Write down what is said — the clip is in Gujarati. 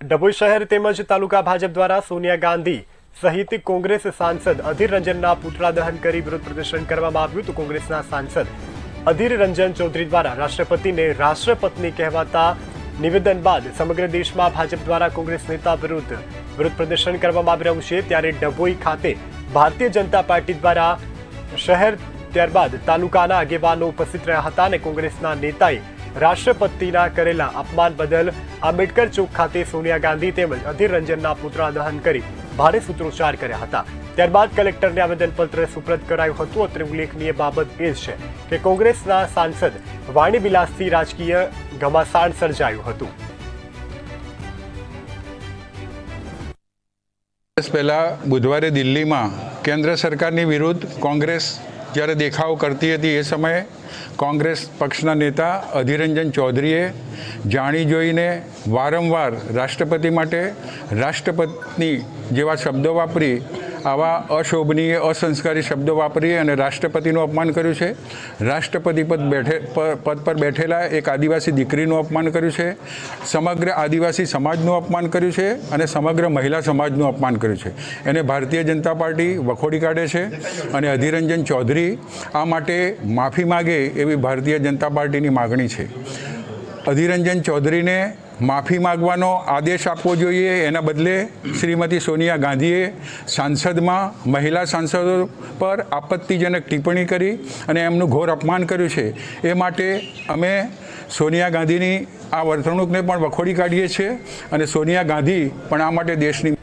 ડભોઈ શહેર તેમજ તાલુકા ભાજપ દ્વારા સોનિયા ગાંધી સહિત કોંગ્રેસ સાંસદ અધીર રંજનના પુતળા દહન કરી વિરોધ પ્રદર્શન કરવામાં આવ્યું તો કોંગ્રેસના સાંસદ અધીર રંજન ચૌધરી દ્વારા રાષ્ટ્રપતિને રાષ્ટ્રપત્ની કહેવાતા નિવેદન બાદ સમગ્ર દેશમાં ભાજપ દ્વારા કોંગ્રેસ નેતા વિરુદ્ધ વિરોધ પ્રદર્શન કરવામાં આવી રહ્યું છે. ત્યારે ડભોઈ ખાતે ભારતીય જનતા પાર્ટી દ્વારા શહેર ત્યારબાદ તાલુકાના આગેવાનો ઉપસ્થિત રહ્યા હતા અને કોંગ્રેસના નેતાએ રાષ્ટ્રપતિના કરેલા અપમાન બદલ આંબેડકર ચોક ખાતે સોનિયા ગાંધી તેમજ અધીર રંજનના પુતળા દહન કરી ભારે સૂત્રોચ્ચાર કર્યા હતા. ત્યારબાદ કલેક્ટરને આવેદનપત્ર સુપ્રત કરાયું હતું. અત્રે ઉલ્લેખનીય બાબત એ છે કે કોંગ્રેસના સાંસદ વાણી વિલાસથી રાજકીય ઘમાસાણ સર્જાયું હતું. પહેલાં બુધવારે દિલ્હીમાં કેન્દ્ર સરકારની વિરુદ્ધ કોંગ્રેસ જ્યારે દેખાવ કરતી હતી એ સમયે કોંગ્રેસ પક્ષના નેતા અધિરંજન ચૌધરીએ જાણી જોઈને વારંવાર રાષ્ટ્રપતિ માટે રાષ્ટ્રપતિ જેવા શબ્દો વાપરી આવા અશોભનીય, અસંસ્કારી શબ્દો વાપરી અને રાષ્ટ્રપતિનું અપમાન કર્યું છે. રાષ્ટ્રપતિ પદ બેઠે પદ પર બેઠેલા એક આદિવાસી દીકરીનું અપમાન કર્યું છે. સમગ્ર આદિવાસી સમાજનું અપમાન કર્યું છે અને સમગ્ર મહિલા સમાજનું અપમાન કર્યું છે. એને ભારતીય જનતા પાર્ટી વખોડી કાઢે છે અને અધિરંજન ચૌધરી આ માટે માફી માગે એવી ભારતીય જનતા પાર્ટીની માગણી છે. અધિરંજન ચૌધરીને માફી માગવાનો આદેશ આપવો જોઈએ. એના બદલે શ્રીમતી સોનિયા ગાંધીએ સાંસદમાં મહિલા સાંસદો પર આપત્તિજનક ટિપ્પણી કરી અને એમનું ઘોર અપમાન કર્યું છે. એ માટે અમે સોનિયા ગાંધીની આ વર્તણૂકને પણ વખોડી કાઢીએ છીએ અને સોનિયા ગાંધી પણ આ માટે દેશની